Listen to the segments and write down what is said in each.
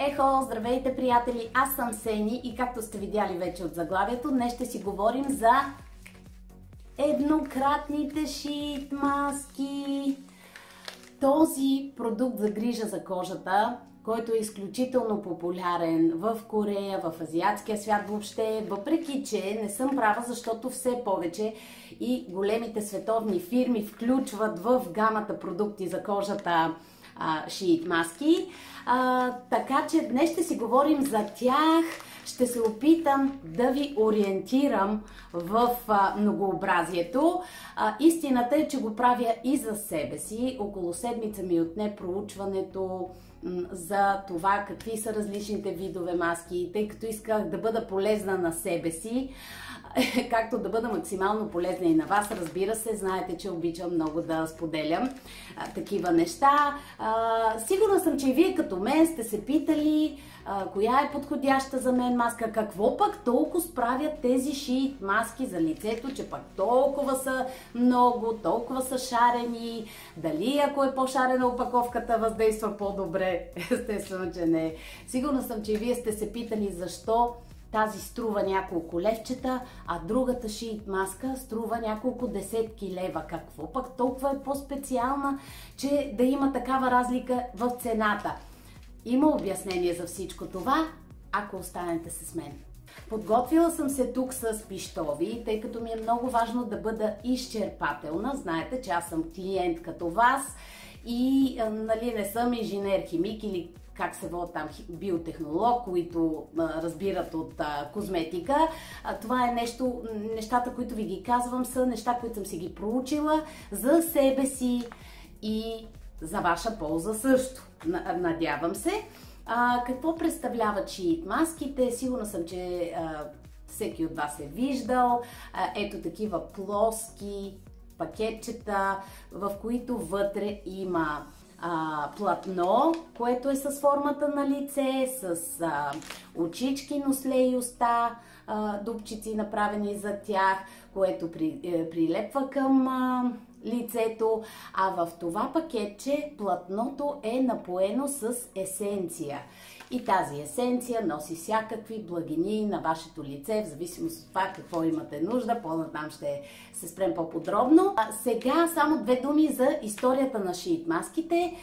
Ехо, здравейте приятели, аз съм Сени и както сте видяли вече от заглавието, днес ще си говорим за еднократните шит маски. Този продукт за грижа за кожата, който е изключително популярен в Корея, в азиатския свят въобще, въпреки че не съм права, защото все повече и големите световни фирми включват в гамата продукти за кожата шиит маски. А, така че днес ще си говорим за тях. Ще се опитам да ви ориентирам в а, многообразието. А, истината е, че го правя и за себе си. Около седмица ми отне проучването за това какви са различните видове маски, тъй като исках да бъда полезна на себе си. както да бъда максимално полезна и на вас. Разбира се, знаете, че обичам много да споделям такива неща. Сигурна съм, че и вие като мен сте се питали а, коя е подходяща за мен маска, какво пък толкова справят тези шиит маски за лицето, че пък толкова са много, толкова са шарени, дали ако е по-шарена опаковката въздейства по-добре, естествено, че не. Сигурна съм, че вие сте се питали защо тази струва няколко левчета, а другата шиит маска струва няколко десетки лева. Какво пък толкова е по-специална, че да има такава разлика в цената? Има обяснение за всичко това, ако останете с мен. Подготвила съм се тук с пищови, тъй като ми е много важно да бъда изчерпателна. Знаете, че аз съм клиент като вас и нали, не съм инженер-химик или как се водят там биотехнолог, които а, разбират от а, козметика. А, това е нещо, нещата, които ви ги казвам, са неща, които съм си ги проучила за себе си и за ваша полза също. Надявам се. А, какво представляват шиит маските? Сигурна съм, че а, всеки от вас е виждал. А, ето такива плоски пакетчета, в които вътре има а, платно, което е с формата на лице, с а, очички, носле и уста, а, дупчици направени за тях, което при, е, прилепва към а, лицето, а в това пакетче платното е напоено с есенция. И тази есенция носи всякакви благини на вашето лице, в зависимост от това какво имате нужда. По-натам ще се спрем по-подробно. Сега само две думи за историята на шиит маските.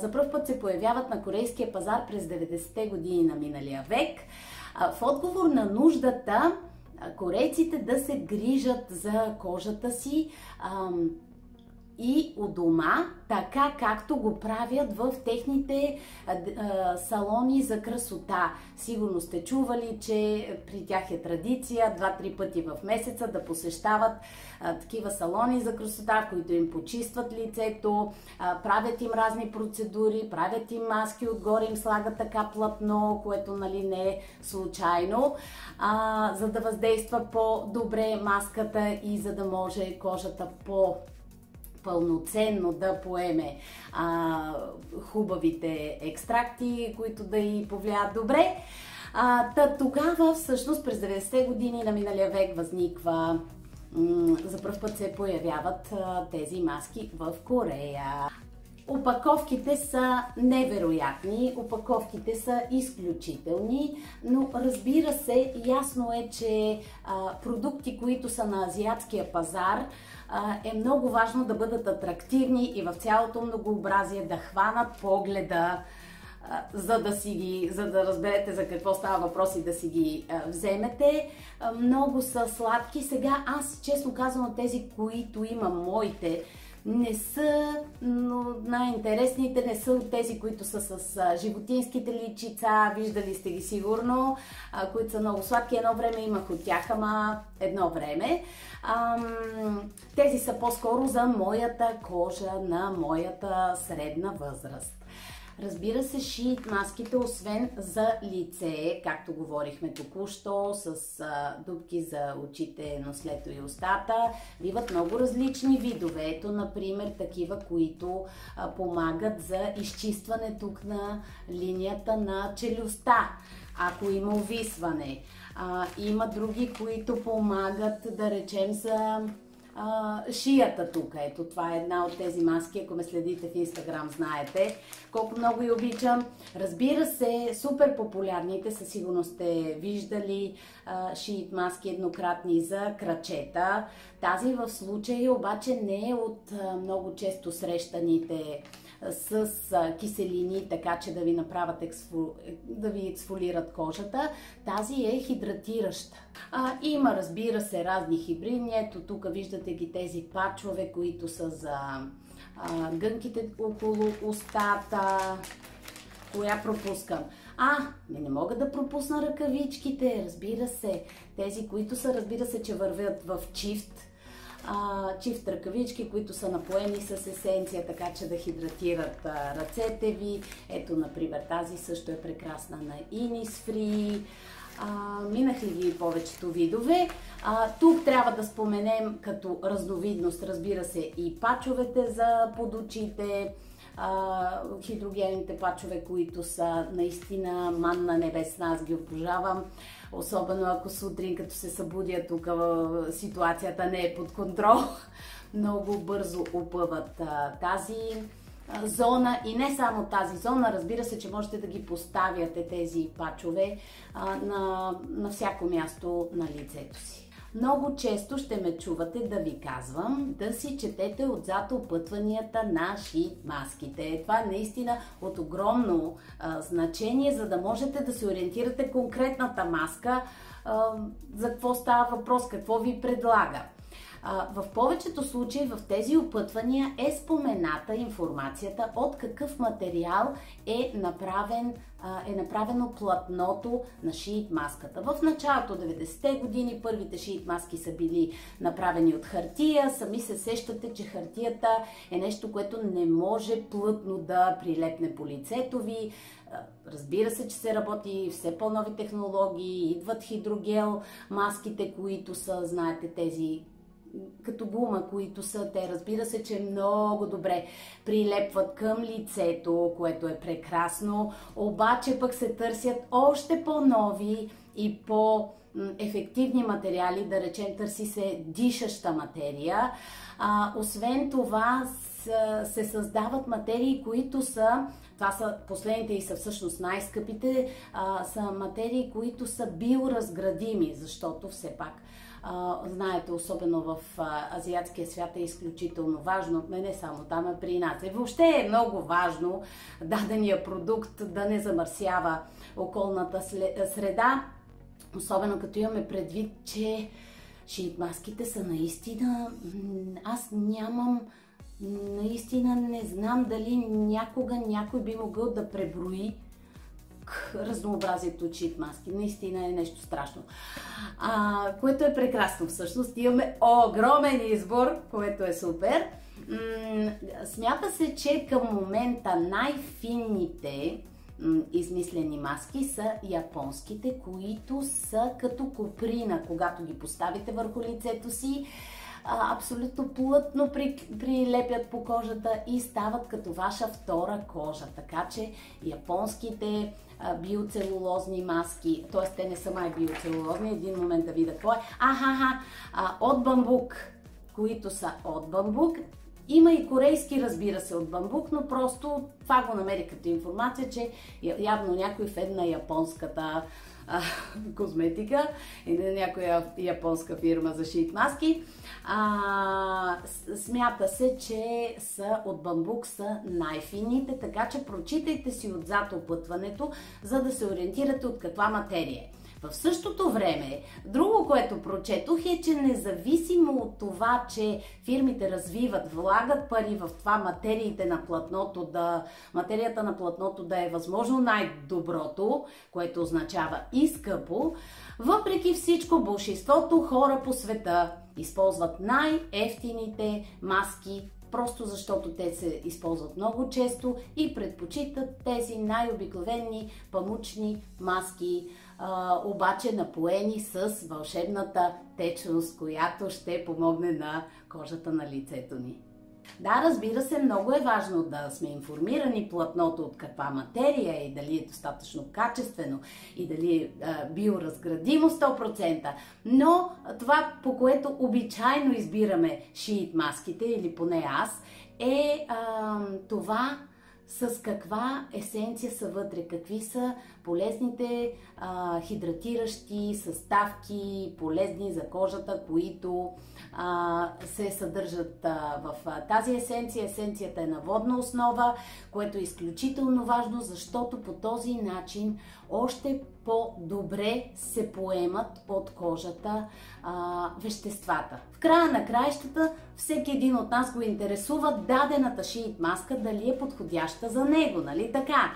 За първ път се появяват на корейския пазар през 90-те години на миналия век. В отговор на нуждата корейците да се грижат за кожата си, и у дома, така както го правят в техните а, а, салони за красота. Сигурно сте чували, че при тях е традиция два-три пъти в месеца да посещават а, такива салони за красота, които им почистват лицето, правят им разни процедури, правят им маски, отгоре им слагат така платно, което нали не е случайно, за да въздейства по-добре маската и за да може кожата по пълноценно да поеме а, хубавите екстракти, които да й повлият добре. А, та, тогава всъщност през 90-те години на миналия век възниква за първ път се появяват а, тези маски в Корея. Опаковките са невероятни, опаковките са изключителни, но разбира се, ясно е, че а, продукти, които са на азиатския пазар, а, е много важно да бъдат атрактивни и в цялото многообразие да хванат погледа, а, за да, си ги, за да разберете за какво става въпрос и да си ги а, вземете. А, много са сладки. Сега аз, честно казвам, тези, които имам моите, не са, но най-интересните не са от тези, които са с животинските личица, виждали сте ги сигурно, а, които са много сладки. Едно време имах от тях, ама едно време. Ам, тези са по-скоро за моята кожа на моята средна възраст. Разбира се, шиит маските, освен за лице, както говорихме току-що, с дубки за очите, нослето и устата, биват много различни видове. Ето, например, такива, които помагат за изчистване тук на линията на челюстта, ако има увисване. Има други, които помагат, да речем, за а, шията тук. Ето, това е една от тези маски. Ако ме следите в Инстаграм, знаете колко много я обичам. Разбира се, супер популярните, със сигурност сте виждали а, шиит маски еднократни за крачета. Тази в случая обаче не е от а, много често срещаните с киселини, така че да ви направят ексфу... да ви ексфолират кожата. Тази е хидратираща. А, има, разбира се, разни хибридни. Ето тук виждате ги тези пачове, които са за а, гънките около устата. Коя пропускам? А, не, не мога да пропусна ръкавичките, разбира се. Тези, които са, разбира се, че вървят в чифт а, чифт ръкавички, които са напоени с есенция, така че да хидратират а, ръцете ви. Ето, например, тази също е прекрасна на Innisfree. А, минах ли ги повечето видове? А, тук трябва да споменем като разновидност, разбира се, и пачовете за подочите, а, хидрогенните пачове, които са наистина манна небесна, аз ги обожавам. Особено ако сутрин, като се събудя, тук ситуацията не е под контрол, много бързо опъват тази зона и не само тази зона, разбира се, че можете да ги поставяте тези пачове на, на всяко място на лицето си. Много често ще ме чувате да ви казвам да си четете отзад опътванията на шит маските. Това е наистина от огромно а, значение, за да можете да се ориентирате конкретната маска, а, за какво става въпрос, какво ви предлага. В повечето случаи в тези опътвания е спомената информацията от какъв материал е, направен, е направено платното на шиит маската. В началото 90-те години първите шиит маски са били направени от хартия. Сами се сещате, че хартията е нещо, което не може плътно да прилепне по лицето ви. Разбира се, че се работи все по-нови технологии, идват хидрогел маските, които са, знаете, тези като гума, които са те. Разбира се, че много добре прилепват към лицето, което е прекрасно, обаче пък се търсят още по-нови и по- ефективни материали, да речем, търси се дишаща материя. А, освен това, се създават материи, които са, това са последните и са всъщност най-скъпите, а, са материи, които са биоразградими, защото все пак знаете, особено в азиатския свят е изключително важно, не само там, а при нас. И въобще е много важно дадения продукт да не замърсява околната среда, особено като имаме предвид, че шиит маските са наистина... Аз нямам... Наистина не знам дали някога някой би могъл да преброи разнообразието от чит маски. Наистина е нещо страшно. А, което е прекрасно всъщност. Имаме огромен избор, което е супер. смята се, че към момента най-финните измислени маски са японските, които са като коприна, когато ги поставите върху лицето си а, абсолютно плътно при, прилепят по кожата и стават като ваша втора кожа. Така че японските а, биоцелулозни маски, т.е. те не са май биоцелулозни, един момент да видя какво е. Аха, а, от бамбук, които са от бамбук, има и корейски, разбира се, от бамбук, но просто това го намери като информация, че явно някой фен на японската а, козметика и на някоя японска фирма за шит маски. А, смята се, че са от бамбук са най-фините, така че прочитайте си отзад опътването, за да се ориентирате от каква материя е. В същото време, друго, което прочетох е, че независимо от това, че фирмите развиват, влагат пари в това материите на платното, да, материята на платното да е възможно най-доброто, което означава и скъпо, въпреки всичко, большинството хора по света използват най-ефтините маски, просто защото те се използват много често и предпочитат тези най-обикновени памучни маски, а, обаче напоени с вълшебната течност, която ще помогне на кожата на лицето ни. Да, разбира се, много е важно да сме информирани платното от каква материя и дали е достатъчно качествено и дали е биоразградимо 100%. Но това, по което обичайно избираме шиит маските, или поне аз, е а, това с каква есенция са вътре, какви са полезните а, хидратиращи съставки, полезни за кожата, които а, се съдържат а, в а, тази есенция. Есенцията е на водна основа, което е изключително важно, защото по този начин още по-добре се поемат от кожата а, веществата. В края на краищата всеки един от нас го интересува дадената шиит маска дали е подходяща за него, нали така?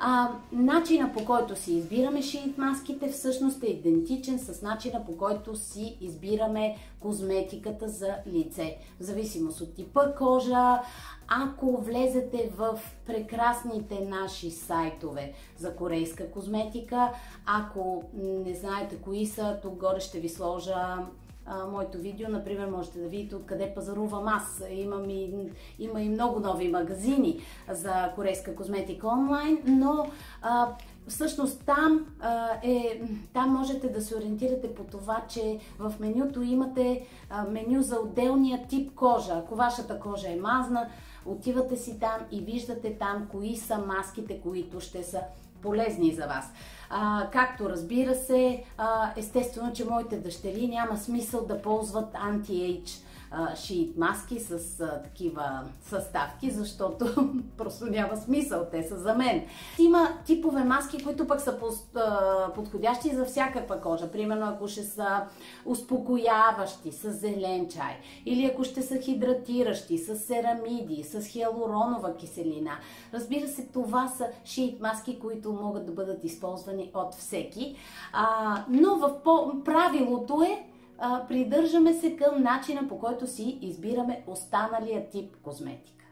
А, начина по който си избираме шиит маските всъщност е идентичен с начина по който си избираме козметиката за лице. В зависимост от типа кожа, ако влезете в прекрасните наши сайтове за корейска козметика, ако не знаете кои са, тук горе ще ви сложа моето видео, например, можете да видите откъде пазарувам аз. Имам и, има и много нови магазини за корейска козметика онлайн, но а, всъщност там, а, е, там можете да се ориентирате по това, че в менюто имате а, меню за отделния тип кожа. Ако вашата кожа е мазна, отивате си там и виждате там кои са маските, които ще са полезни за вас. А, както разбира се, а, естествено, че моите дъщери няма смисъл да ползват анти-ейдж шиит маски с а, такива съставки, защото просто няма смисъл, те са за мен. Има типове маски, които пък са подходящи за всякаква кожа. Примерно ако ще са успокояващи с зелен чай, или ако ще са хидратиращи с серамиди, с хиалуронова киселина. Разбира се, това са шиит маски, които могат да бъдат използвани от всеки. А, но в по- правилото е а, придържаме се към начина по който си избираме останалия тип козметика.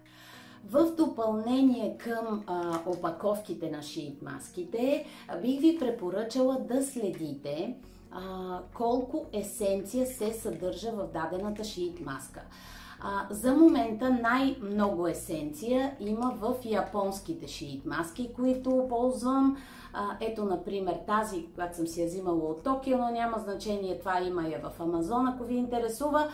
В допълнение към а, опаковките на шиит маските, бих ви препоръчала да следите а, колко есенция се съдържа в дадената шиит маска. За момента най-много есенция има в японските шиит маски, които ползвам. Ето, например, тази, която съм си я взимала от Токио, но няма значение, това има я в Амазон, ако ви интересува.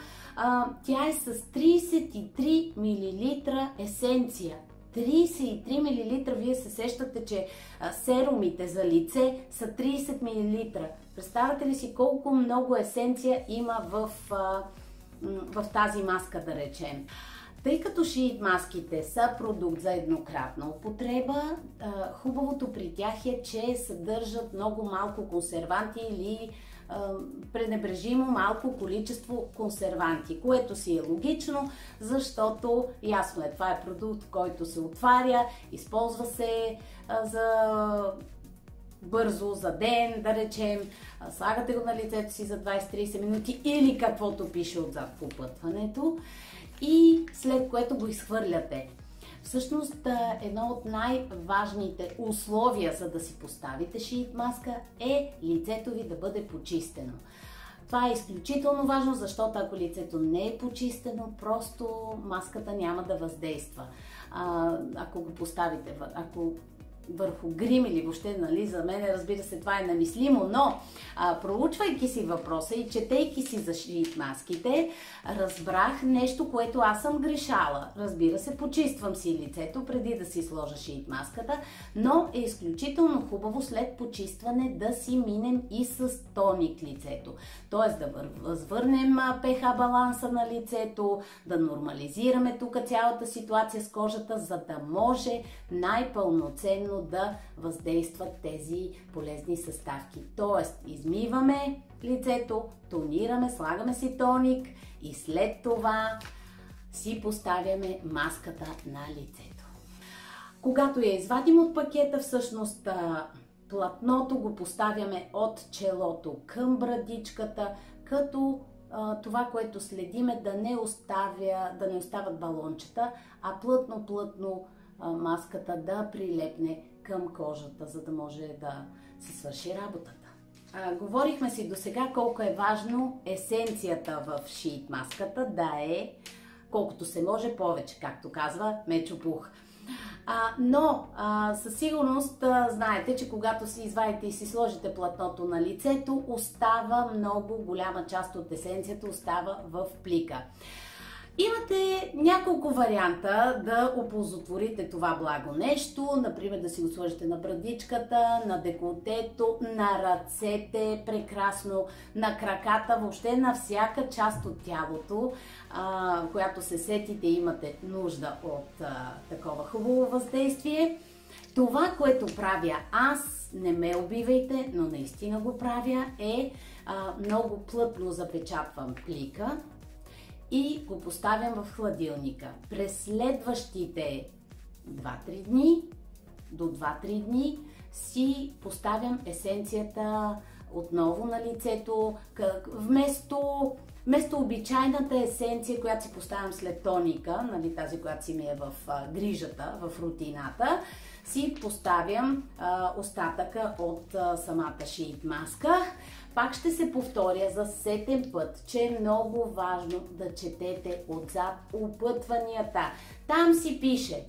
Тя е с 33 мл есенция. 33 мл, вие се сещате, че серумите за лице са 30 мл. Представяте ли си колко много есенция има в, а, в тази маска, да речем? Тъй като шиит маските са продукт за еднократна употреба, хубавото при тях е, че съдържат много малко консерванти или пренебрежимо малко количество консерванти, което си е логично, защото ясно е, това е продукт, който се отваря, използва се за бързо, за ден, да речем, слагате го на лицето си за 20-30 минути или каквото пише отзад в опътването и след което го изхвърляте. Всъщност, едно от най-важните условия за да си поставите шиит маска е лицето ви да бъде почистено. Това е изключително важно, защото ако лицето не е почистено, просто маската няма да въздейства. А, ако го поставите, ако върху грим или въобще, нали, за мен, разбира се, това е намислимо, но а, проучвайки си въпроса и четейки си за шиит маските, разбрах нещо, което аз съм грешала. Разбира се, почиствам си лицето преди да си сложа шиит маската, но е изключително хубаво след почистване да си минем и с тоник лицето. Тоест да възвърнем pH баланса на лицето, да нормализираме тук цялата ситуация с кожата, за да може най-пълноценно да въздействат тези полезни съставки. Тоест, измиваме лицето, тонираме, слагаме си тоник и след това си поставяме маската на лицето. Когато я извадим от пакета, всъщност платното го поставяме от челото към брадичката, като това, което следиме да не, оставя, да не остават балончета, а плътно-плътно маската да прилепне към кожата, за да може да си свърши работата. А, говорихме си до сега колко е важно есенцията в шиит маската да е колкото се може повече, както казва Мечо Пух. А, но а, със сигурност а, знаете, че когато си извадите и си сложите платното на лицето, остава много голяма част от есенцията, остава в плика. Имате няколко варианта да оползотворите това благо нещо, например да си го сложите на брадичката, на деколтето, на ръцете, прекрасно, на краката, въобще на всяка част от тялото, а, която се сетите имате нужда от а, такова хубаво въздействие. Това, което правя аз, не ме убивайте, но наистина го правя, е а, много плътно запечатвам плика, и го поставям в хладилника. През следващите 2-3 дни, до 2-3 дни, си поставям есенцията отново на лицето, как, вместо, вместо обичайната есенция, която си поставям след тоника, нали, тази, която си ми е в а, грижата, в рутината, си поставям а, остатъка от а, самата шиит маска. Пак ще се повторя за сетен път, че е много важно да четете отзад опътванията. Там си пише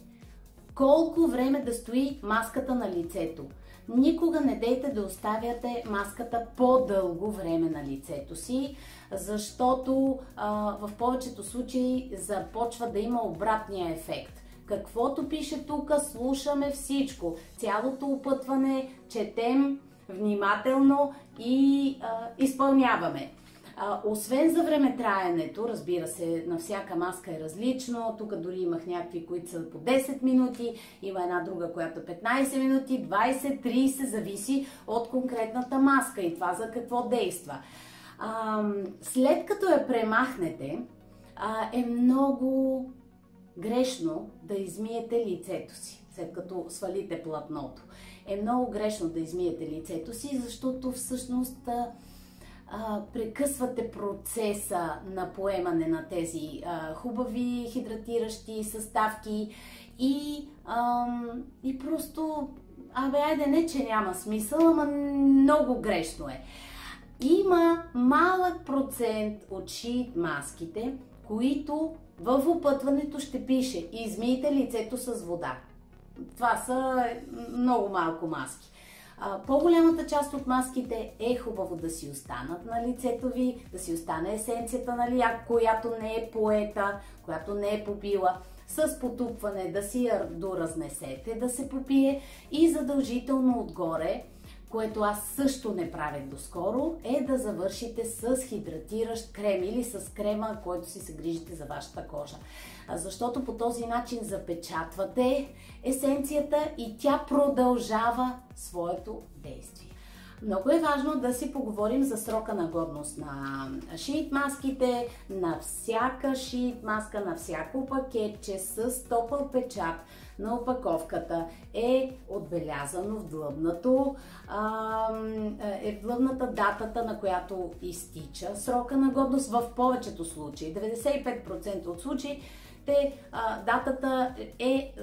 колко време да стои маската на лицето. Никога не дейте да оставяте маската по-дълго време на лицето си, защото а, в повечето случаи започва да има обратния ефект. Каквото пише тук, слушаме всичко. Цялото опътване, четем внимателно и а, изпълняваме. А, освен за времетраенето, разбира се, на всяка маска е различно. Тук дори имах някакви, които са по 10 минути, има една друга, която е 15 минути, 20, 30, зависи от конкретната маска и това за какво действа. А, след като я премахнете, а, е много грешно да измиете лицето си, след като свалите платното. Е много грешно да измиете лицето си, защото всъщност прекъсвате процеса на поемане на тези хубави хидратиращи съставки и, и просто, абе, айде не, че няма смисъл, ама много грешно е. Има малък процент от шиит маските, които в опътването ще пише измийте лицето с вода. Това са много малко маски. По-голямата част от маските е хубаво да си останат на лицето ви, да си остане есенцията, нали, която не е поета, която не е попила, с потупване да си я доразнесете, да се попие и задължително отгоре което аз също не правех доскоро, е да завършите с хидратиращ крем или с крема, който си се грижите за вашата кожа. Защото по този начин запечатвате есенцията и тя продължава своето действие. Много е важно да си поговорим за срока на годност на шиит маските, на всяка шиит маска, на всяко пакетче с топъл печат на опаковката е отбелязано в длъбнато, е в длъбната датата, на която изтича срока на годност в повечето случаи. 95% от случаи те, датата е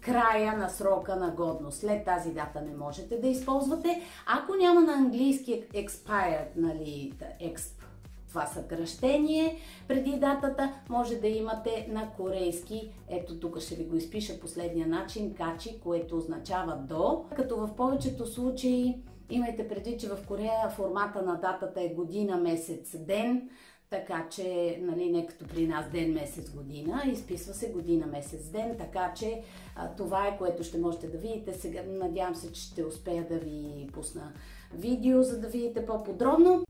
края на срока на годност. След тази дата не можете да използвате. Ако няма на английски expired, нали, exp, това съкръщение преди датата, може да имате на корейски, ето тук ще ви го изпиша последния начин, качи, което означава до, като в повечето случаи имайте предвид, че в Корея формата на датата е година, месец, ден, така че, нали, не като при нас ден, месец, година, изписва се година, месец, ден, така че а, това е което ще можете да видите. Сега надявам се, че ще успея да ви пусна видео, за да видите по-подробно.